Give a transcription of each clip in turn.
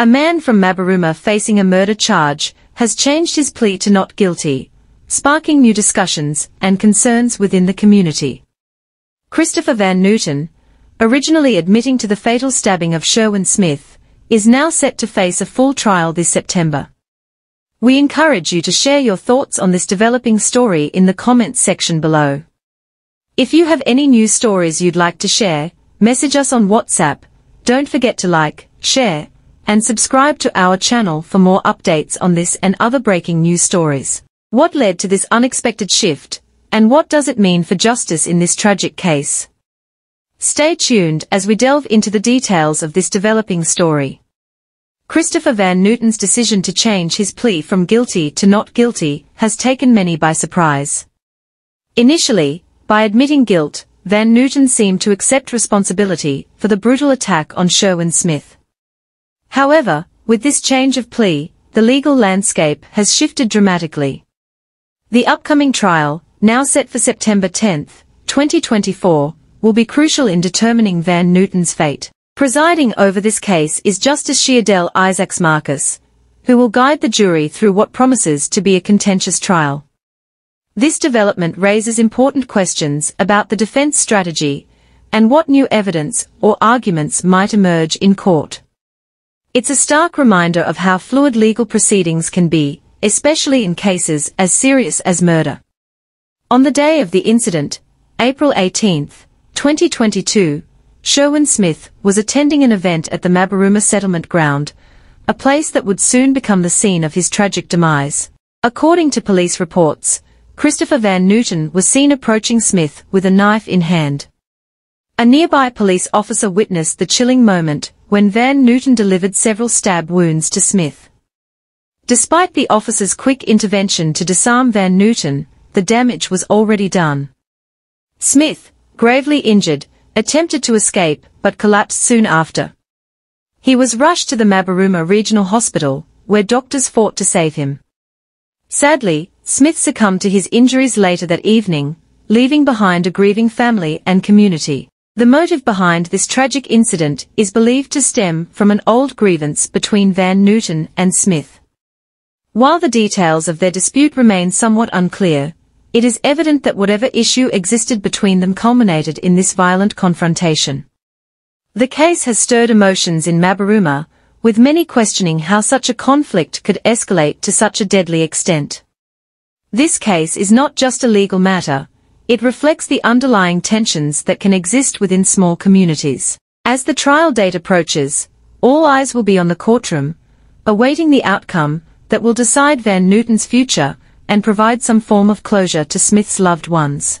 A man from Mabaruma facing a murder charge has changed his plea to not guilty, sparking new discussions and concerns within the community. Christopher Van Nooten, originally admitting to the fatal stabbing of Sherwin Smith, is now set to face a full trial this September. We encourage you to share your thoughts on this developing story in the comments section below. If you have any news stories you'd like to share, message us on WhatsApp, don't forget to like, share, and subscribe to our channel for more updates on this and other breaking news stories. What led to this unexpected shift, and what does it mean for justice in this tragic case? Stay tuned as we delve into the details of this developing story. Christopher Van Nooten's decision to change his plea from guilty to not guilty has taken many by surprise. Initially, by admitting guilt, Van Nooten seemed to accept responsibility for the brutal attack on Sherwin Smith. However, with this change of plea, the legal landscape has shifted dramatically. The upcoming trial, now set for September 10, 2024, will be crucial in determining Van Nooten's fate. Presiding over this case is Justice Sheardell Isaacs Marcus, who will guide the jury through what promises to be a contentious trial. This development raises important questions about the defense strategy and what new evidence or arguments might emerge in court. It's a stark reminder of how fluid legal proceedings can be, especially in cases as serious as murder. On the day of the incident, April 18, 2022, Sherwin Smith was attending an event at the Mabaruma Settlement Ground, a place that would soon become the scene of his tragic demise. According to police reports, Christopher Van Nooten was seen approaching Smith with a knife in hand. A nearby police officer witnessed the chilling moment when Van Nooten delivered several stab wounds to Smith. Despite the officer's quick intervention to disarm Van Nooten, the damage was already done. Smith, gravely injured, attempted to escape but collapsed soon after. He was rushed to the Mabaruma Regional Hospital, where doctors fought to save him. Sadly, Smith succumbed to his injuries later that evening, leaving behind a grieving family and community. The motive behind this tragic incident is believed to stem from an old grievance between Van Nooten and Smith. While the details of their dispute remain somewhat unclear, it is evident that whatever issue existed between them culminated in this violent confrontation. The case has stirred emotions in Mabaruma, with many questioning how such a conflict could escalate to such a deadly extent. This case is not just a legal matter, it reflects the underlying tensions that can exist within small communities. As the trial date approaches, all eyes will be on the courtroom, awaiting the outcome that will decide Van Nooten's future and provide some form of closure to Smith's loved ones.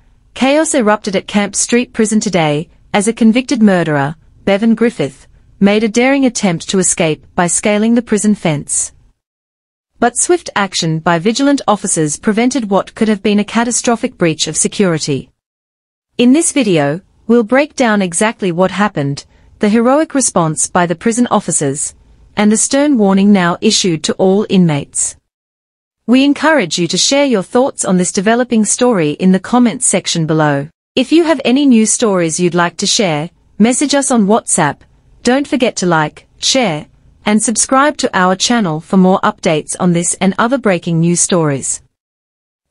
chaos erupted at Camp Street Prison today, as a convicted murderer, Bevon Griffith, made a daring attempt to escape by scaling the prison fence. But swift action by vigilant officers prevented what could have been a catastrophic breach of security. In this video, we'll break down exactly what happened, the heroic response by the prison officers, and the stern warning now issued to all inmates. We encourage you to share your thoughts on this developing story in the comments section below. If you have any news stories you'd like to share, message us on WhatsApp, don't forget to like, share, and subscribe to our channel for more updates on this and other breaking news stories.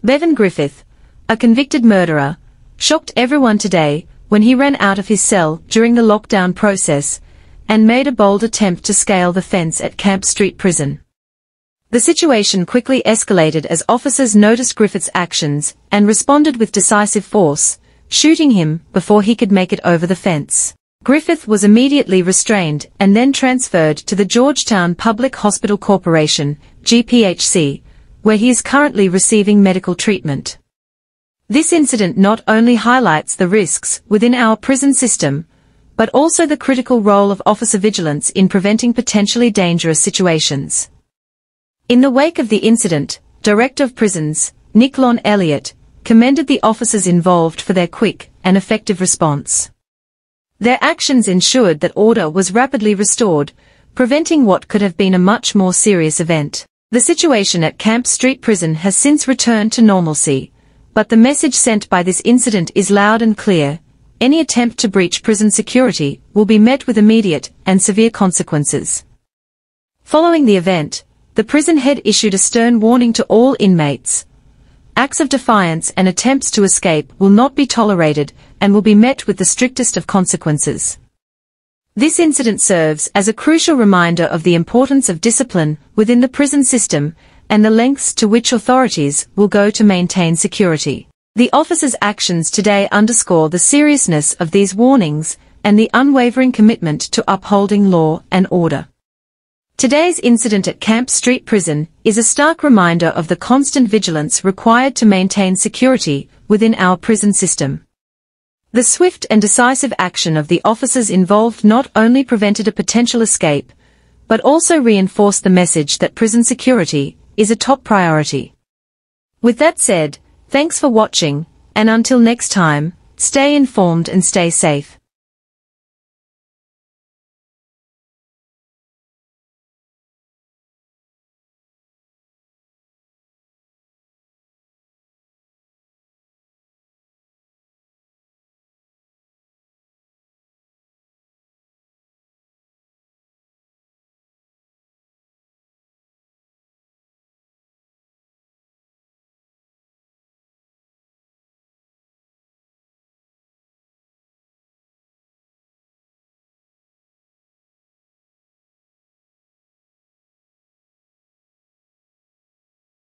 Bevon Griffith, a convicted murderer, shocked everyone today when he ran out of his cell during the lockdown process and made a bold attempt to scale the fence at Camp Street Prison. The situation quickly escalated as officers noticed Griffith's actions and responded with decisive force, shooting him before he could make it over the fence. Griffith was immediately restrained and then transferred to the Georgetown Public Hospital Corporation, GPHC, where he is currently receiving medical treatment. This incident not only highlights the risks within our prison system, but also the critical role of officer vigilance in preventing potentially dangerous situations. In the wake of the incident, Director of Prisons, Nicklon Elliot, commended the officers involved for their quick and effective response. Their actions ensured that order was rapidly restored, preventing what could have been a much more serious event. The situation at Camp Street Prison has since returned to normalcy, but the message sent by this incident is loud and clear. Any attempt to breach prison security will be met with immediate and severe consequences. Following the event, the prison head issued a stern warning to all inmates, Acts of defiance and attempts to escape will not be tolerated and will be met with the strictest of consequences. This incident serves as a crucial reminder of the importance of discipline within the prison system and the lengths to which authorities will go to maintain security. The officers' actions today underscore the seriousness of these warnings and the unwavering commitment to upholding law and order. Today's incident at Camp Street Prison is a stark reminder of the constant vigilance required to maintain security within our prison system. The swift and decisive action of the officers involved not only prevented a potential escape, but also reinforced the message that prison security is a top priority. With that said, thanks for watching, and until next time, stay informed and stay safe.